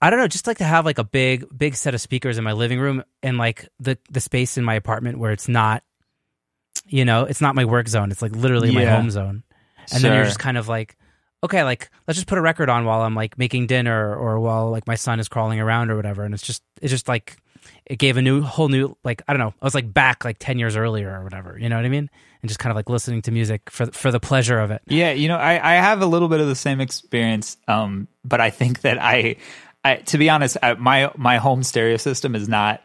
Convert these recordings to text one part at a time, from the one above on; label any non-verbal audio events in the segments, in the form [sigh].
I don't know, just like to have like a big, big set of speakers in my living room and like the the space in my apartment where it's not, you know, it's not my work zone. It's like literally my home zone. And then you're just kind of like, okay, like let's just put a record on while I'm like making dinner or while like my son is crawling around or whatever. And it's just, it's just like, it gave a new, whole new, like I don't know, I was like back like ten years earlier or whatever. You know what I mean? And just kind of like listening to music for for the pleasure of it. Yeah, you know, I, I have a little bit of the same experience, um, but I think that I, I to be honest, I, my my home stereo system is not,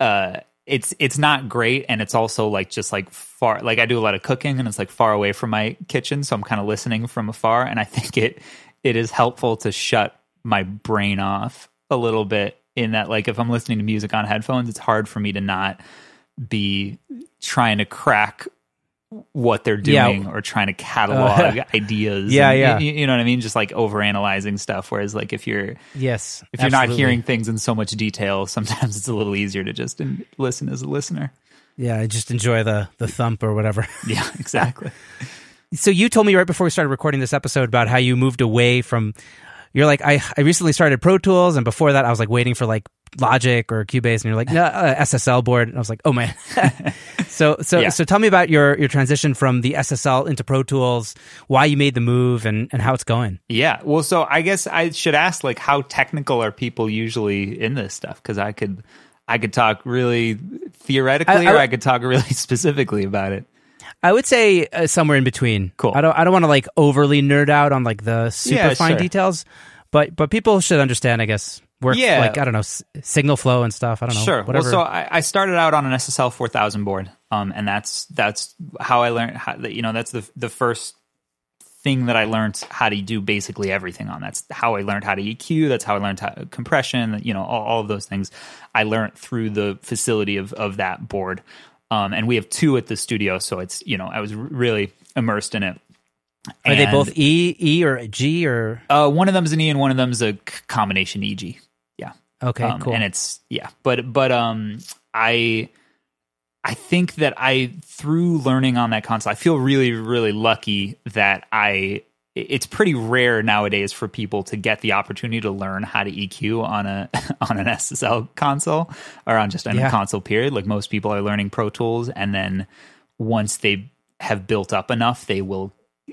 uh, it's it's not great, and it's also like just like far. Like I do a lot of cooking, and it's like far away from my kitchen, so I'm kind of listening from afar, and I [laughs] think it it is helpful to shut my brain off a little bit. In that, like, if I'm listening to music on headphones, it's hard for me to not be trying to crack what they're Yeah. doing or trying to catalog uh, [laughs] ideas. Yeah, and- yeah. You, you know what I mean? Just like overanalyzing stuff. Whereas, like, if you're Yes. if you're not hearing things in so much detail, sometimes it's a little easier to just listen as a listener. Yeah, I just enjoy the the thump or whatever. [laughs] Yeah, exactly. so you told me right before we started recording this episode about how you moved away from you're like I, I recently started Pro Tools and before that I was like waiting for like Logic or Cubase and you're like no, uh, SSL board and I was like oh man [laughs] so so Yeah. so tell me about your your transition from the SSL into Pro Tools why you made the move and and how it's going yeah. Well, so I guess I should ask, like, how technical are people usually in this stuff? Because I could, I could talk really theoretically, I- I- or I could talk really [laughs] specifically about it. I would say uh, somewhere in between Cool. I don't I don't want to like overly nerd out on like the super Yeah, fine sure. details but but people should understand I guess work Yeah. like I don't know s- signal flow and stuff I don't know Sure. whatever Well, so I, I started out on an SSL 4000 board, um, and that's that's how I learned. How, you know, that's the the first thing that I learned how to do basically everything on. That's how I learned how to EQ. That's how I learned how compression. You know, all, all of those things I learned through the facility of of that board. Um, and we have two at the studio, so it's you know I was r- really immersed in it. Are they both E, E or G or Uh, one of them's an E and one of them's a combination EG. Okay, um, cool. and it's yeah but but um i i think that i through learning on that console i feel really really lucky that i it's pretty rare nowadays for people to get the opportunity to learn how to EQ on a [laughs] on an SSL console or on just any Yeah. console period. Like most people are learning Pro Tools, and then once they have built up enough, they will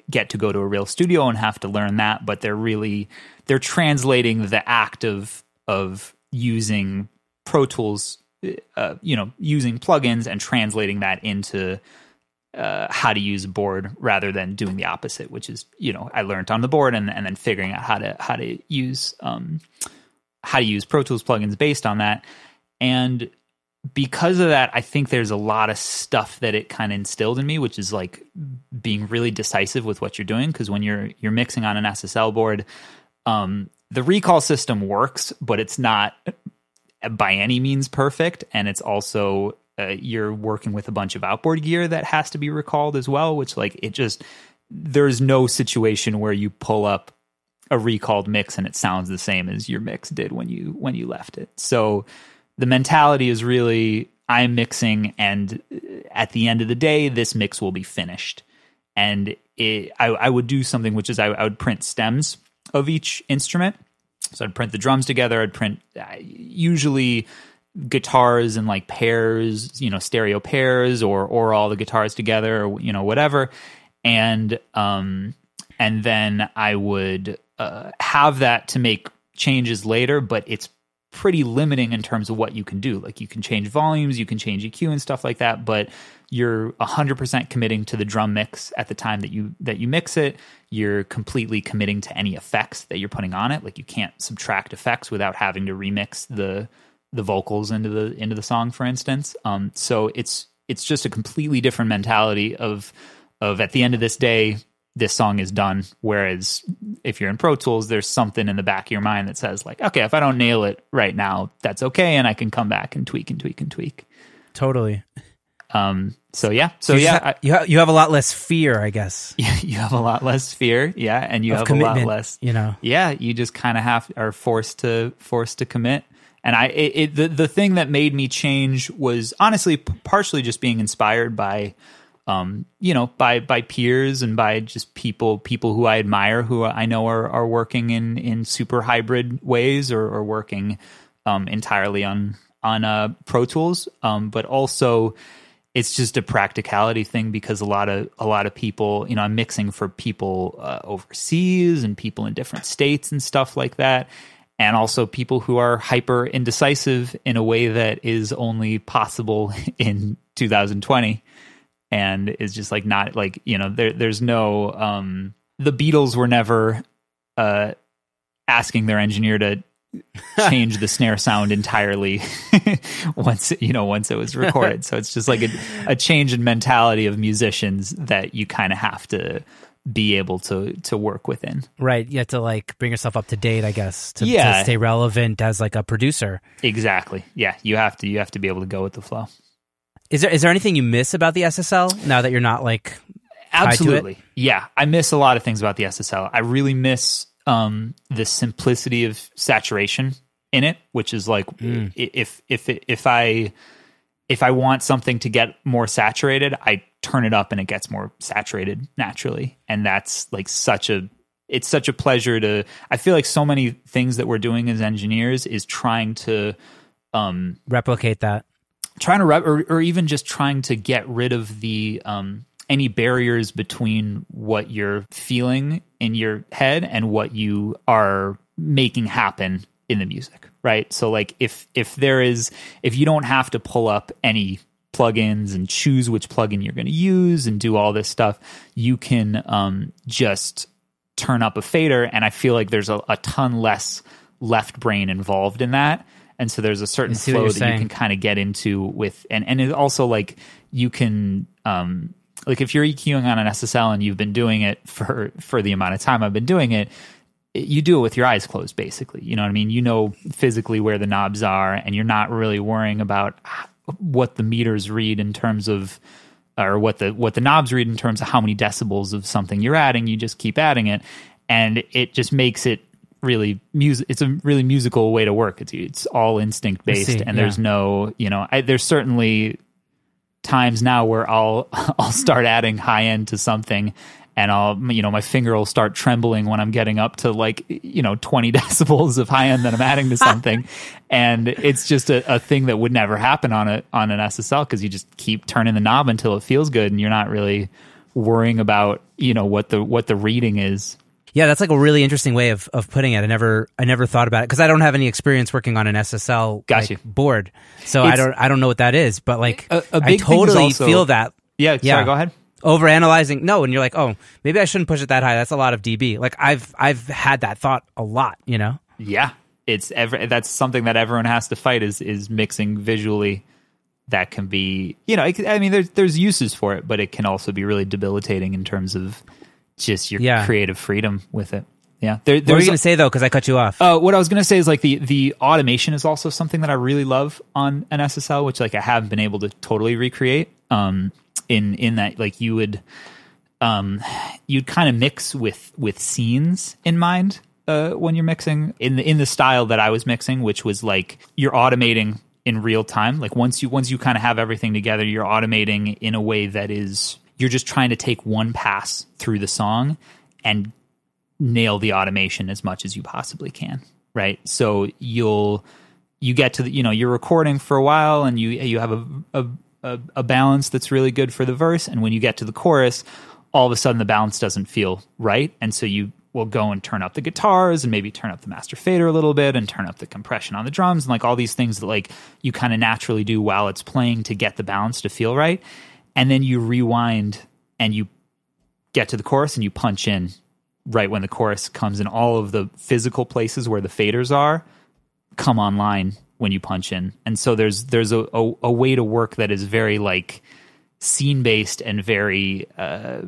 get to go to a real studio and have to learn that. But they're really they're translating the act of of using Pro Tools, uh, you know, using plugins and translating that into uh, how to use a board rather than doing the opposite, which is you know I learned on the board and and then figuring out how to how to use um, how to use Pro Tools plugins based on that, and because of that, I think there's a lot of stuff that it kind of instilled in me, which is like being really decisive with what you're doing. Because when you're you're mixing on an SSL board, um, the recall system works, but it's not by any means perfect, and it's also uh, you're working with a bunch of outboard gear that has to be recalled as well. Which like it just there's no situation where you pull up a recalled mix and it sounds the same as your mix did when you when you left it. So the mentality is really I'm mixing and uh, at the end of the day this mix will be finished. And it, I, I would do something which is I, I would print stems of each instrument. So I'd print the drums together. I'd print uh, usually guitars in like pairs, you know, stereo pairs, or or all the guitars together, or you know, whatever. And um, and then I would uh, have that to make changes later, but it's pretty limiting in terms of what you can do. Like you can change volumes, you can change EQ and stuff like that, but you're 100% committing to the drum mix at the time that you that you mix it. You're completely committing to any effects that you're putting on it. Like you can't subtract effects without having to remix the the vocals into the into the song for instance. Um so it's it's just a completely different mentality of of at the end of this day this song is done. Whereas if you're in Pro Tools, there's something in the back of your mind that says like, okay, if I don't nail it right now, that's okay, and I can come back and tweak and tweak and tweak. totally. Um, so yeah, so you yeah, ha- you ha- you have a lot less fear, I guess. [laughs] I, you have a lot less fear, yeah, and you of have a lot less, you know. yeah. You just kind of have are forced to forced to commit. And I, it, it the the thing that made me change was honestly partially just being inspired by um, you know, by by peers and by just people people who I admire, who I know are are working in in super hybrid ways or, or working um, entirely on on uh, Pro Tools, um, but also it's just a practicality thing because a lot of a lot of people, you know, I'm mixing for people uh, overseas and people in different states and stuff like that, and also people who are hyper indecisive in a way that is only possible [laughs] in 2020 and is just like not like you know there there's no um the Beatles were never uh asking their engineer to [laughs] change the snare sound entirely [laughs] once you know once it was recorded so it's just like a, a change in mentality of musicians that you kind of have to be able to to work within Right. You have to like bring yourself up to date, I guess, to, Yeah. to stay relevant as like a producer. exactly yeah you have to you have to be able to go with the flow Is there is there anything you miss about the SSL now that you're not like? Absolutely. Yeah. I miss a lot of things about the SSL. I really miss um, the simplicity of saturation in it, which is like i if if if I if I want something to get more saturated, I turn it up and it gets more saturated naturally. And that's like such a it's such a pleasure to I feel like so many things that we're doing as engineers is trying to um replicate that? Trying to or, or even just trying to get rid of the um, any barriers between what you're feeling in your head and what you are making happen in the music right? So like if if there is if you don't have to pull up any plugins and choose which plugin you're going to use and do all this stuff you can um, just turn up a fader and i feel like there's a, a ton less left brain involved in that and so there's a certain flow that saying. you can kind of get into with and and it also like you can um like if you're EQing on an SSL and you've been doing it for for the amount of time I've been doing it you do it with your eyes closed basically. You know what I mean? You know physically where the knobs are and you're not really worrying about what the meters read in terms of or what the what the knobs read in terms of how many decibels of something you're adding. You just keep adding it and it just makes it really music it's a really musical way to work. It's it's all instinct based see, and yeah. there's no you know I, there's certainly times now where I'll [laughs] I'll start adding high end to something and I'll you know my finger will start trembling when I'm getting up to like you know 20 [laughs] decibels of high end that I'm adding to something. [laughs] And it's just a, a thing that would never happen on a on an SSL because you just keep turning the knob until it feels good and you're not really worrying about you know what the what the reading is Yeah, that's like a really interesting way of, of putting it. I never I never thought about it because I don't have any experience working on an SSL Got like, you. board, so I don't I don't know what that is. But like A- a I big thing is totally also- feel that yeah Yeah. sorry go ahead over analyzing. No, and you're like, oh, maybe I shouldn't push it that high. That's a lot of dB. Like I've I've had that thought a lot. You know. yeah it's ever that's something that everyone has to fight is is mixing visually that can be you know i mean there's there's uses for it but it can also be really debilitating in terms of just your Yeah. creative freedom with it yeah there, What were you gonna say though? Because I cut you off. uh, what I was going to say is like the the automation is also something that I really love on an SSL, which like I haven't been able to totally recreate. Um, in in that like you would, um, you'd kind of mix with with scenes in mind uh, when you're mixing in the in the style that I was mixing, which was like you're automating in real time. Like once you once you kind of have everything together, you're automating in a way that is you're just trying to take one pass through the song and nail the automation as much as you possibly can right? So you'll you get to the you know you're recording for a while and you you have a a, a, a balance that's really good for the verse. And when you get to the chorus all of a sudden the balance doesn't feel right. And so you will go and turn up the guitars and maybe turn up the master fader a little bit and turn up the compression on the drums and like all these things that like you kind of naturally do while it's playing to get the balance to feel right and then you rewind and you get to the chorus and you punch in right when the chorus comes in all of the physical places where the faders are come online when you punch in. And so there's there's a, a, a way to work that is very like scene based and very uh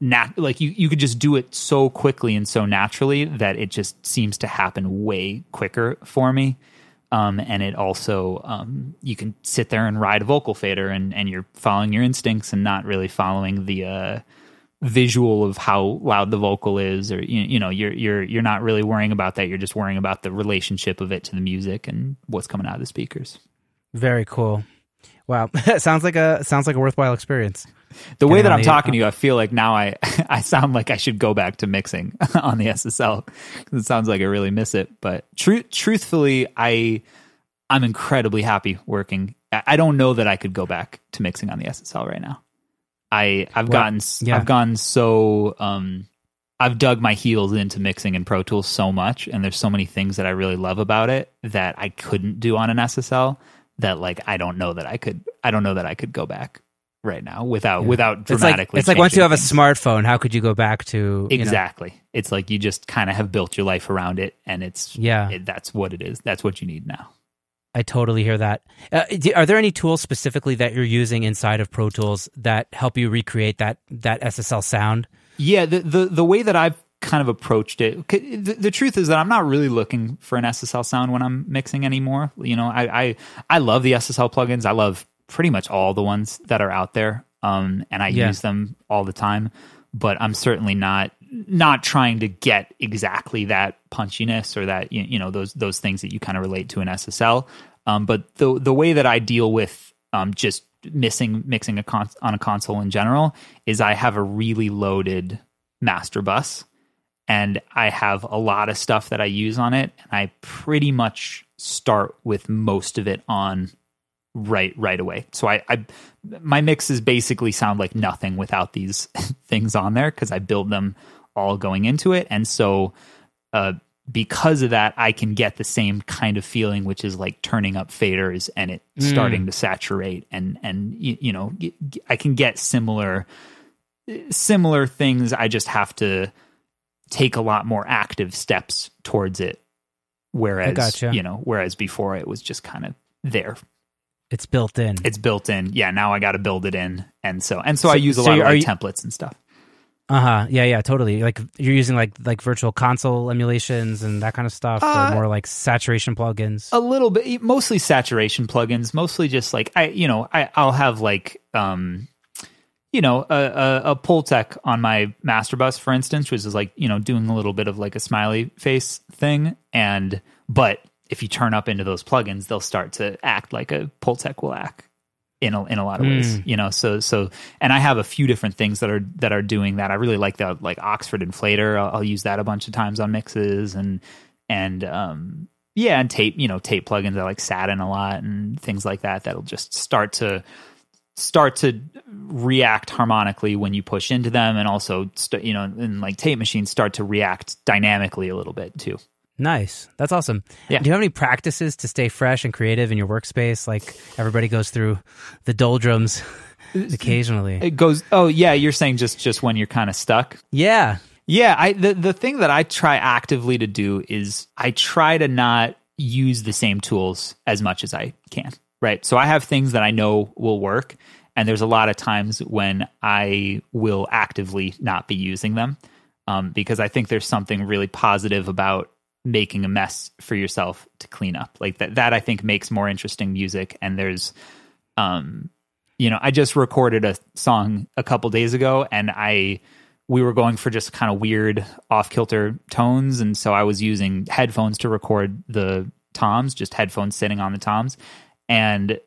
nat- like you you could just do it so quickly and so naturally that it just seems to happen way quicker for me um, and it also um, you can sit there and ride a vocal fader and, and you're following your instincts and not really following the uh, visual of how loud the vocal is or you, you know you're you're you're not really worrying about that you're just worrying about the relationship of it to the music and what's coming out of the speakers Very cool. Wow, [laughs] sounds like a sounds like a worthwhile experience. The way that I'm the- talking to you, I feel like now I [laughs] I sound like I should go back to mixing [laughs] on the SSL. 'Cause It sounds like I really miss it, but tru- truthfully, I I'm incredibly happy working. I I don't know that I could go back to mixing on the SSL right now. I I've Well, gotten yeah. I've gone so um I've dug my heels into mixing in Pro Tools so much, and there's so many things that I really love about it that I couldn't do on an SSL. That like I don't know that I could. I don't know that I could go back right now without without It's like dramatically. it's like once you have a smartphone, how could you go back to you know- exactly. It's like you just kind of have built your life around it, and it's Yeah. it, that's what it is. That's what you need now. I totally hear that. Uh, are there any tools specifically that you're using inside of Pro Tools that help you recreate that that SSL sound? Yeah, the the the way that I've kind of approached it. The, the truth is that I'm not really looking for an SSL sound when I'm mixing anymore. You know, I I, I love the SSL plugins. I love pretty much all the ones that are out there, um, and I Yeah. use them all the time. But I'm certainly not not trying to get exactly that punchiness or that you, you know those those things that you kind of relate to in SSL. Um, but the the way that I deal with um, just missing mixing a con- on a console in general is I have a really loaded master bus and I have a lot of stuff that I use on it and I pretty much start with most of it on right right away. So I, I my mixes basically sound like nothing without these [laughs] things on there because I build them all going into it. And so uh because of that I can get the same kind of feeling which is like turning up faders and it starting to saturate and and you, you know I can get similar similar things. I just have to take a lot more active steps towards it whereas gotcha. you know whereas before it was just kind of there It's built in. it's built in yeah now i got to build it in and so and so, i use a so lot of like you- templates and stuff Uh huh. Yeah, yeah, totally. Like you're using like like virtual console emulations and that kind of stuff, Uh, or more like saturation plugins. a little bit mostly saturation plugins mostly just like i you know i i'll have like um you know a a, a Pultec on my master bus for instance which is like you know doing a little bit of like a smiley face thing. And but if you turn up into those plugins they'll start to act like a Pultec will act in a, in a lot of ways you know? So so and i have a few different things that are that are doing that. I really like the like oxford inflator. I'll, I'll use that a bunch of times on mixes and and um yeah and tape you know tape plugins. I like satin a lot and things like that that'll just start to start to react harmonically when you push into them and also st- you know and like tape machines start to react dynamically a little bit too Nice. That's awesome. Yeah. Do you have any practices to stay fresh and creative in your workspace? Like everybody goes through the doldrums uh, occasionally. it goes oh yeah you're saying just just when you're kind of stuck Yeah. Yeah, I the the thing that I try actively to do is I try to not use the same tools as much as I can. Right? So I have things that I know will work and there's a lot of times when I will actively not be using them um, because I think there's something really positive about making a mess for yourself to clean up. Like that that I think makes more interesting music and there's um you know, I just recorded a song a couple days ago and I we were going for just kind of weird off kilter tones and so I was using headphones to record the toms, just headphones sitting on the toms and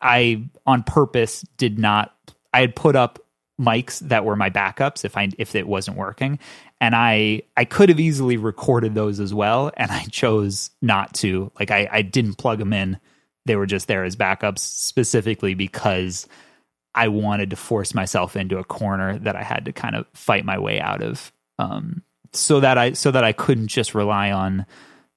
I on purpose did not I had put up mics that were my backups if I if it wasn't working. And I I could have easily recorded those as well and I chose not to. Like I I didn't plug them in. They were just there as backups specifically because I wanted to force myself into a corner that I had to kind of fight my way out of. Um so that I so that I couldn't just rely on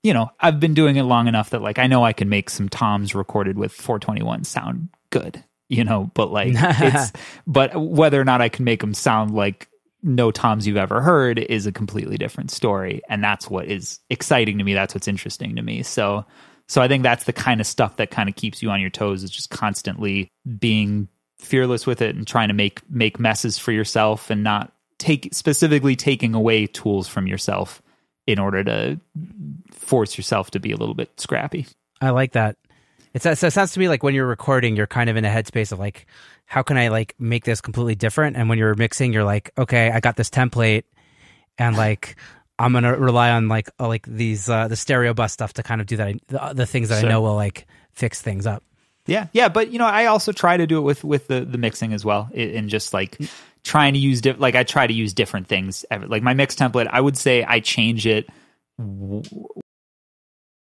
you know I've been doing it long enough that like I know I can make some toms recorded with 421 sound good you know but like it's [laughs] but whether or not I can make them sound like no toms you've ever heard is a completely different story and that's what is exciting to me. That's what's interesting to me. So so I think that's the kind of stuff that kind of keeps you on your toes is just constantly being fearless with it and trying to make make messes for yourself and not take specifically taking away tools from yourself in order to force yourself to be a little bit scrappy. I like that. It's, it sounds to me like when you're recording, you're kind of in a headspace of like, how can I like make this completely different? And when you're mixing, you're like, okay, I got this template, and like [laughs] I'm gonna rely on like uh, like these uh, the stereo bus stuff to kind of do that. The, the things that Sure. I know will like fix things up. Yeah, yeah, but you know, I also try to do it with with the the mixing as well, and just like trying to use like I try to use different things. Like my mix template, I would say I change it